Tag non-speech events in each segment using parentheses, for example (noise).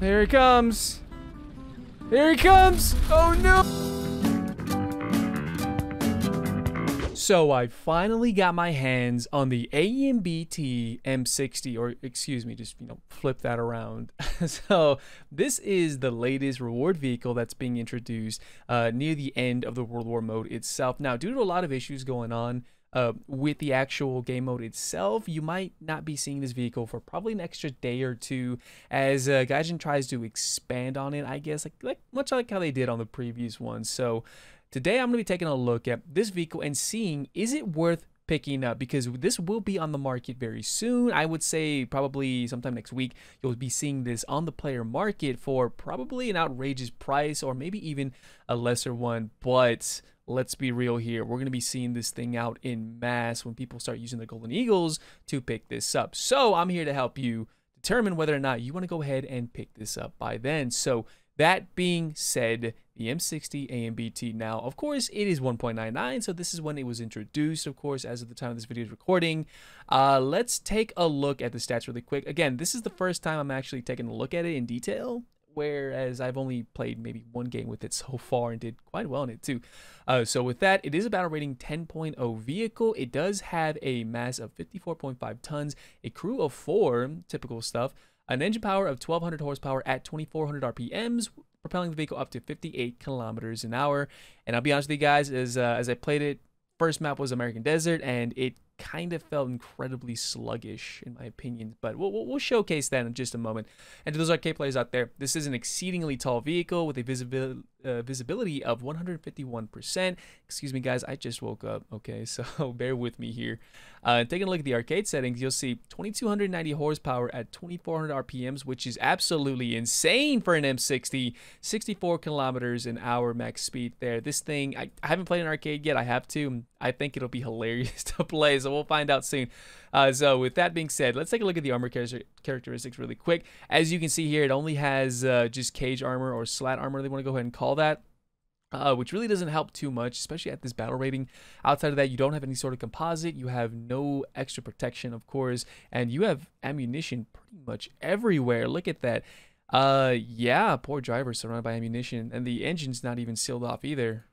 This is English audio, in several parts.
There he comes. Here he comes. Oh no. So I finally got my hands on the AMBT M60, or excuse me, just you know, flip that around. (laughs) so this is the latest reward vehicle that's being introduced uh, near the end of the World War mode itself. Now, due to a lot of issues going on, uh, with the actual game mode itself, you might not be seeing this vehicle for probably an extra day or two as uh, Gaijin tries to expand on it, I guess, like, like much like how they did on the previous one. So today I'm going to be taking a look at this vehicle and seeing is it worth picking up because this will be on the market very soon. I would say probably sometime next week you'll be seeing this on the player market for probably an outrageous price or maybe even a lesser one, but let's be real here. We're going to be seeing this thing out in mass when people start using the Golden Eagles to pick this up. So I'm here to help you determine whether or not you want to go ahead and pick this up by then. So that being said, the M60 AMBT now, of course, it is 1.99, so this is when it was introduced, of course, as of the time of this video is recording. Uh, let's take a look at the stats really quick. Again, this is the first time I'm actually taking a look at it in detail whereas I've only played maybe one game with it so (laughs) far and did quite well in it too. Uh, so with that, it is a battle rating 10.0 vehicle. It does have a mass of 54.5 tons, a crew of four, typical stuff, an engine power of 1200 horsepower at 2400 RPMs, propelling the vehicle up to 58 kilometers an hour. And I'll be honest with you guys, as uh, as I played it, first map was American Desert, and it kind of felt incredibly sluggish in my opinion but we'll, we'll, showcase that in just a moment and to those arcade players out there this is an exceedingly tall vehicle with a visibility uh, visibility of 151%. Excuse me, guys, I just woke up, okay? (laughs) So bear with me here. Uh, taking a look at the arcade settings, you'll see 2290 horsepower at 2400 RPMs, which is absolutely insane for an M60. 64 kilometers an hour max speed there. This thing, I, I haven't played an arcade yet. I have to. I think it'll be hilarious (laughs) to play, so we'll find out soon. Uh, so with that being said, let's take a look at the armor char characteristics really quick. As you can see here, it only has uh, just cage armor or slat armor. They want to go ahead and call that. Uh, which really doesn't help too much, especially at this battle rating. Outside of that, you don't have any sort of composite. You have no extra protection, of course, and you have ammunition pretty much everywhere. Look at that. Uh, yeah, poor driver surrounded by ammunition, and the engine's not even sealed off either.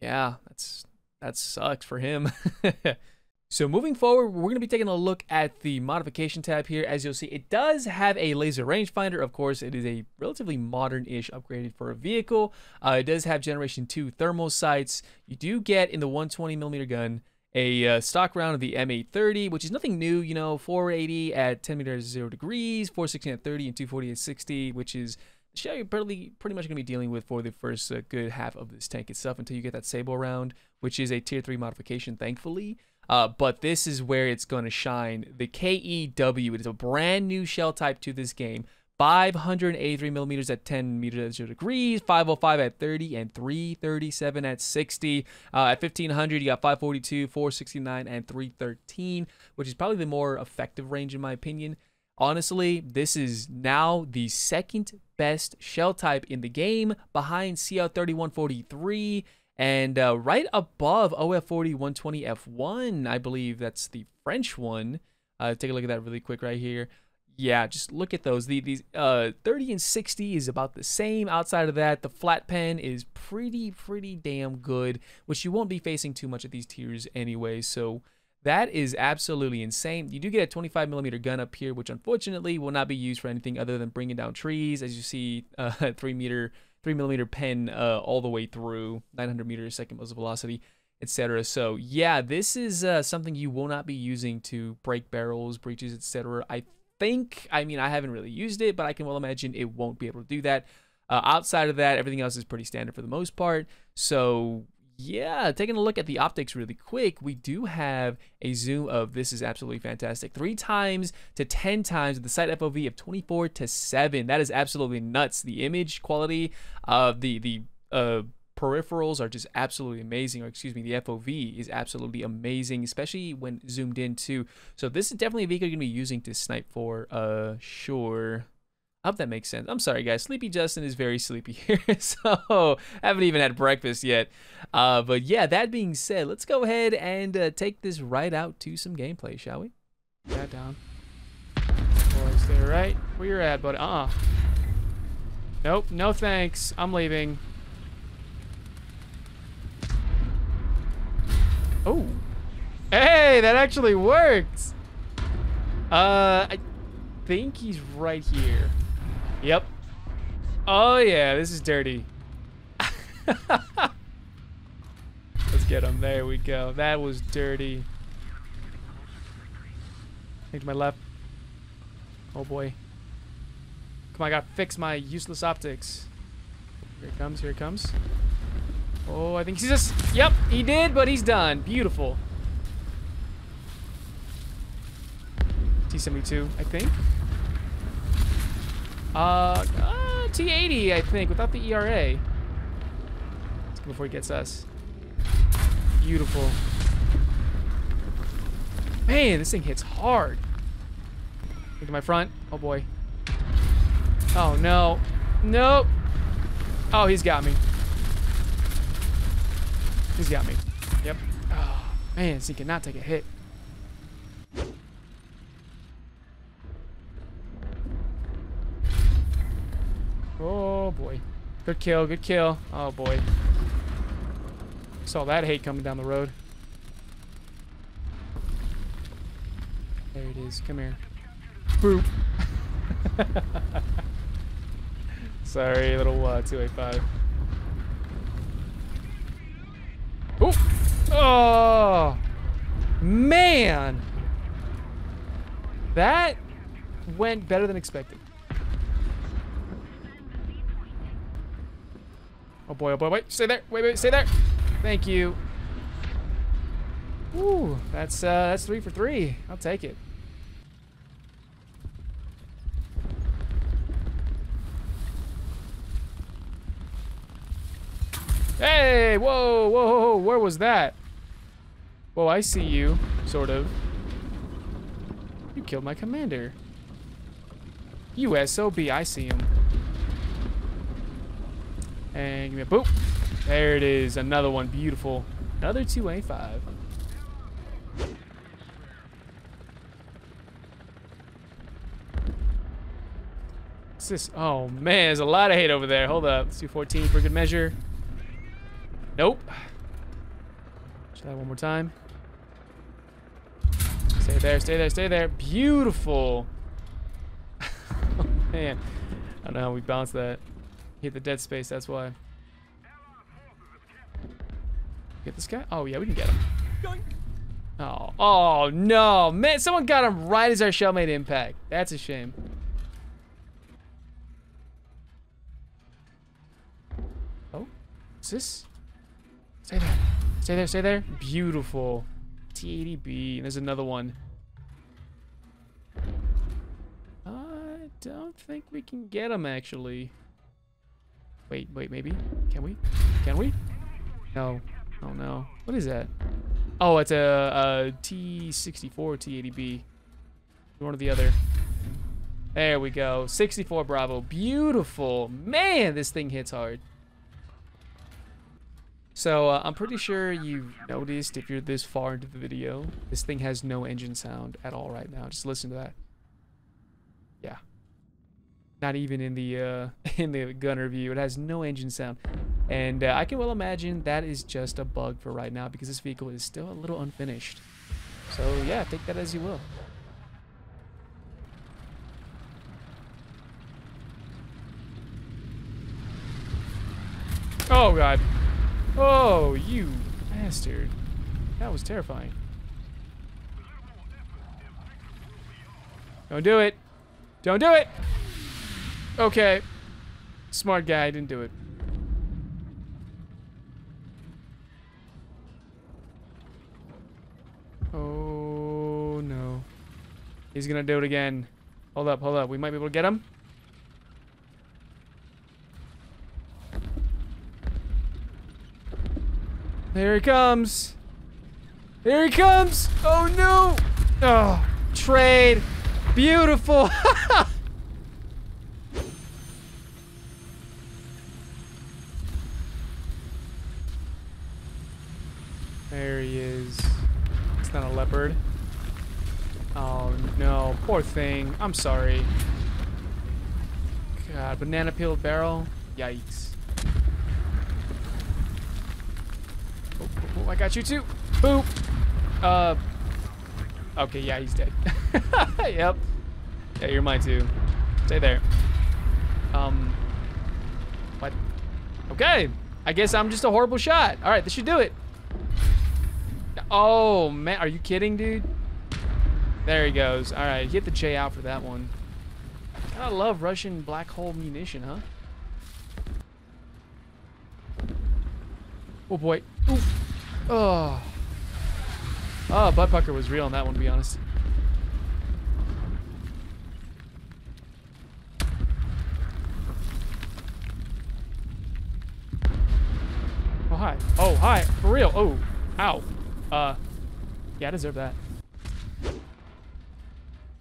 Yeah, that's that sucks for him. (laughs) So moving forward, we're going to be taking a look at the modification tab here. As you'll see, it does have a laser rangefinder. Of course, it is a relatively modern-ish upgraded for a vehicle. Uh, it does have Generation 2 thermal sights. You do get in the 120 millimeter gun a uh, stock round of the M830, which is nothing new, you know, 480 at 10 meters 0 degrees, 416 at 30, and 240 at 60, which is shell you're pretty, pretty much going to be dealing with for the first uh, good half of this tank itself until you get that Sable round, which is a tier 3 modification, thankfully. Uh, but this is where it's going to shine. The KEW, it is a brand new shell type to this game. 583 millimeters at 10 meters at degrees, 505 at 30, and 337 at 60. Uh, at 1500, you got 542, 469, and 313, which is probably the more effective range in my opinion. Honestly, this is now the second best shell type in the game behind CL3143 and uh, right above OF40 120 F1, I believe that's the French one. Uh, take a look at that really quick right here. Yeah, just look at those. The, these uh, 30 and 60 is about the same. Outside of that, the flat pen is pretty, pretty damn good, which you won't be facing too much at these tiers anyway. So that is absolutely insane. You do get a 25 millimeter gun up here, which unfortunately will not be used for anything other than bringing down trees. As you see, (laughs) uh, 3 meter three millimeter pen uh, all the way through 900 meters second muzzle velocity, etc. So yeah, this is uh, something you will not be using to break barrels, breaches, etc. I think. I mean, I haven't really used it, but I can well imagine it won't be able to do that. Uh, outside of that, everything else is pretty standard for the most part. So yeah, taking a look at the optics really quick, we do have a zoom of this is absolutely fantastic. Three times to 10 times the sight FOV of 24 to 7. That is absolutely nuts. The image quality of the, the uh, peripherals are just absolutely amazing, or excuse me, the FOV is absolutely amazing, especially when zoomed in too. So this is definitely a vehicle you're to be using to snipe for, uh, sure. I hope that makes sense. I'm sorry, guys. Sleepy Justin is very sleepy (laughs) here, so haven't even had breakfast yet. Uh, but yeah, that being said, let's go ahead and uh, take this right out to some gameplay, shall we? Yeah, down. Right where you're at, buddy. Uh-uh. Nope, no thanks. I'm leaving. Oh. Hey, that actually works. Uh, I think he's right here. Yep. Oh, yeah, this is dirty. (laughs) Let's get him. There we go. That was dirty. To my left. Oh, boy. Come on, I gotta fix my useless optics. Here it comes, here it comes. Oh, I think he's just... Yep, he did, but he's done. Beautiful. T-72, I think. Uh, uh, T-80, I think, without the ERA. Before he gets us. Beautiful. Man, this thing hits hard. Look at my front. Oh, boy. Oh, no. Nope. Oh, he's got me. He's got me. Yep. Oh, man, he cannot take a hit. Oh, boy. Good kill, good kill. Oh, boy. Saw that hate coming down the road. There it is. Come here. Boop. (laughs) Sorry, little uh, 285. Oh! Oh! Man! That went better than expected. Oh boy, oh boy, wait, stay there. Wait, wait, stay there. Thank you. Ooh, that's uh that's three for three. I'll take it. Hey, whoa, whoa, whoa, where was that? Whoa, I see you, sort of. You killed my commander. You I see him. And give me a boop. There it is, another one, beautiful. Another 2A5. What's this? Oh man, there's a lot of hate over there. Hold up, let's do 14 for good measure. Nope. Try that one more time. Stay there, stay there, stay there. Beautiful. (laughs) oh, man. I don't know how we bounced that. Hit the dead space, that's why. Get this guy? Oh, yeah, we can get him. Oh, oh no. Man, someone got him right as our shell made impact. That's a shame. Oh, what's this? Stay there. Stay there, stay there. Beautiful. T80B. And There's another one. I don't think we can get him, actually. Wait, wait, maybe? Can we? Can we? No. Oh, no. What is that? Oh, it's a a T64 T80B. One or the other. There we go. 64 Bravo. Beautiful. Man, this thing hits hard. So uh, I'm pretty sure you've noticed if you're this far into the video, this thing has no engine sound at all right now. Just listen to that. Yeah. Not even in the uh, (laughs) in the gunner view, it has no engine sound. And uh, I can well imagine that is just a bug for right now because this vehicle is still a little unfinished. So yeah, take that as you will. Oh god. Oh, you bastard. That was terrifying. Don't do it. Don't do it. Okay. Smart guy, I didn't do it. Oh, no. He's gonna do it again. Hold up, hold up. We might be able to get him. There he comes. Here he comes. Oh, no. Oh, trade. Beautiful. (laughs) there he is. It's not a leopard. Oh, no. Thing. I'm sorry. God, banana peel barrel. Yikes. Oh, oh, oh, I got you too. Boop. Uh. Okay, yeah, he's dead. (laughs) yep. Yeah, you're mine too. Stay there. Um. What? Okay. I guess I'm just a horrible shot. All right, this should do it. Oh, man. Are you kidding, dude? There he goes. All right, hit the J out for that one. I love Russian black hole munition, huh? Oh, boy. Oof. Oh. Oh, butt pucker was real on that one, to be honest. Oh, hi. Oh, hi. For real. Oh. Ow. Uh. Yeah, I deserve that.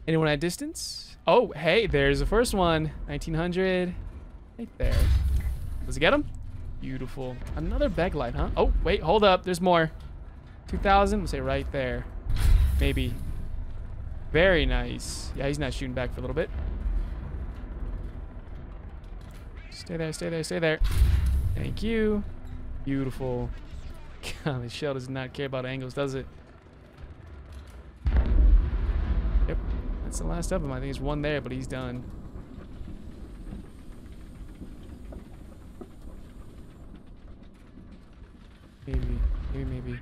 Anyone at distance? Oh, hey, there's the first one. 1900. Right there. Does it get him? Beautiful. Another bag light, huh? Oh, wait, hold up. There's more. 2000. We'll say right there. Maybe. Very nice. Yeah, he's not shooting back for a little bit. Stay there, stay there, stay there. Thank you. Beautiful. (laughs) God, the shell does not care about angles, does it? That's the last of him. I think there's one there, but he's done. Maybe. Maybe, maybe.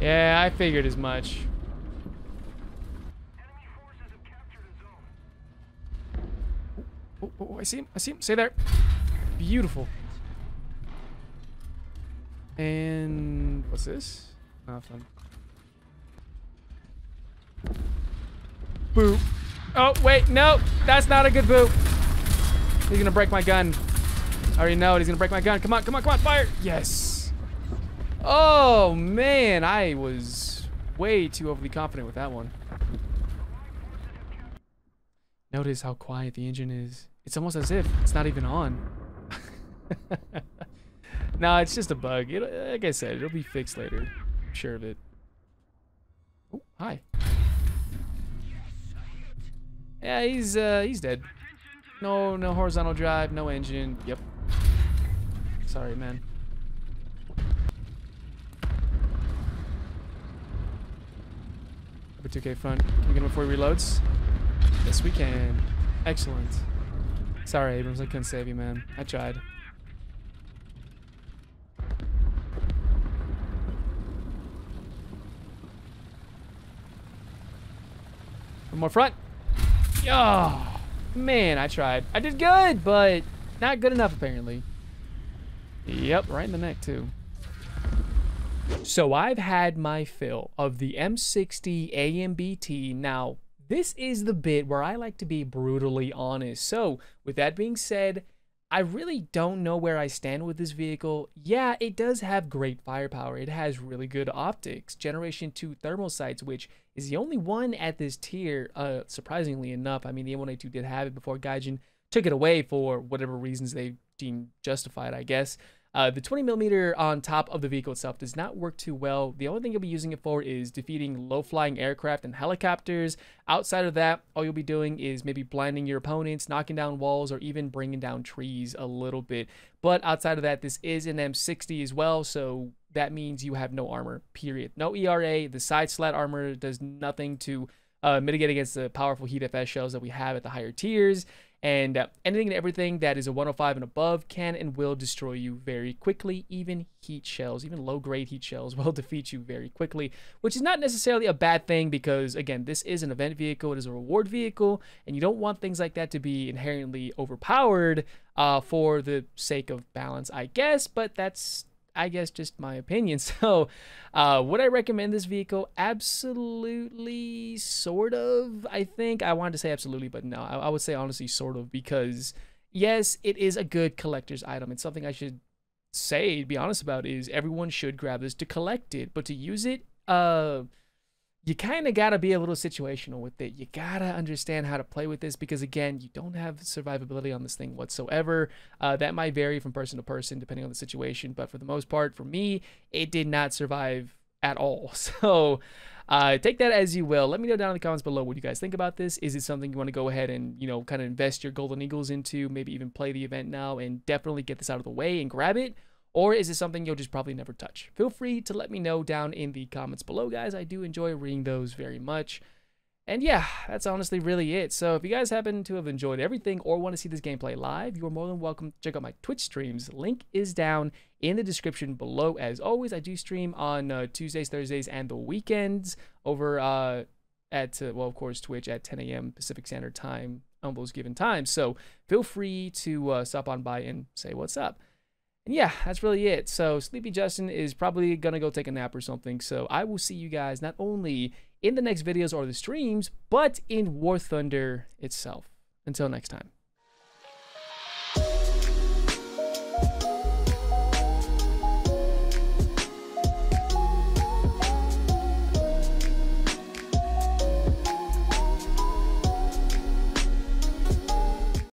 Yeah, I figured as much. Oh, oh, oh, I see him. I see him. Stay there. Beautiful. And what's this? Nothing. Boop. Oh, wait, no. That's not a good boop. He's gonna break my gun. I already know it. He's gonna break my gun. Come on, come on, come on, fire. Yes. Oh, man. I was way too overly confident with that one. Notice how quiet the engine is. It's almost as if it's not even on. (laughs) no, it's just a bug. It, like I said, it'll be fixed later. I'm sure of it. Oh, hi. Yeah, he's uh, he's dead. No, no horizontal drive, no engine. Yep. Sorry, man. Over 2K front. Can we get him before he reloads? Yes, we can. Excellent. Sorry, Abrams. I couldn't save you, man. I tried. One more front. Oh, man, I tried. I did good, but not good enough, apparently. Yep, right in the neck, too. So I've had my fill of the M60 AMBT. Now, this is the bit where I like to be brutally honest. So, with that being said, I really don't know where I stand with this vehicle. Yeah, it does have great firepower. It has really good optics, Generation 2 thermal sights, which is the only one at this tier, uh, surprisingly enough. I mean, the M1A2 did have it before Gaijin took it away for whatever reasons they deemed justified, I guess. Uh, the 20 millimeter on top of the vehicle itself does not work too well. The only thing you'll be using it for is defeating low flying aircraft and helicopters. Outside of that, all you'll be doing is maybe blinding your opponents, knocking down walls, or even bringing down trees a little bit. But outside of that, this is an M60 as well, so that means you have no armor, period. No ERA. The side slat armor does nothing to uh, mitigate against the powerful heat FS shells that we have at the higher tiers. And uh, anything and everything that is a 105 and above can and will destroy you very quickly. Even heat shells, even low grade heat shells, (laughs) will defeat you very quickly, which is not necessarily a bad thing because, again, this is an event vehicle, it is a reward vehicle, and you don't want things like that to be inherently overpowered uh, for the sake of balance, I guess, but that's I guess just my opinion. (laughs) So, uh, would I recommend this vehicle? Absolutely, sort of. I think I wanted to say absolutely, but no, I, I would say honestly, sort of, because yes, it is a good collector's item. It's something I should say, be honest about, is everyone should grab this to collect it, but to use it, uh, you kind of got to be a little situational with it. You got to understand how to play with this because, again, you don't have survivability on this thing whatsoever. Uh, that might vary from person to person depending on the situation, but for the most part, for me, it did not survive at all. (laughs) So uh, take that as you will. Let me know down in the comments below what you guys think about this. Is it something you want to go ahead and, you know, kind of invest your Golden Eagles into, maybe even play the event now and definitely get this out of the way and grab it? Or is it something you'll just probably never touch? Feel free to let me know down in the comments below, guys. I do enjoy reading those very much. And yeah, that's honestly really it. So if you guys happen to have enjoyed everything or want to see this gameplay live, you are more than welcome to check out my Twitch streams. Link is down in the description below. As always, I do stream on uh, Tuesdays, Thursdays, and the weekends over uh, at, uh, well, of course, Twitch at 10 a.m. Pacific Standard Time on those given times. So feel free to uh, stop on by and say what's up. And yeah, that's really it. So Sleepy Justin is probably going to go take a nap or something. So I will see you guys not only in the next videos or the streams, but in War Thunder itself. Until next time.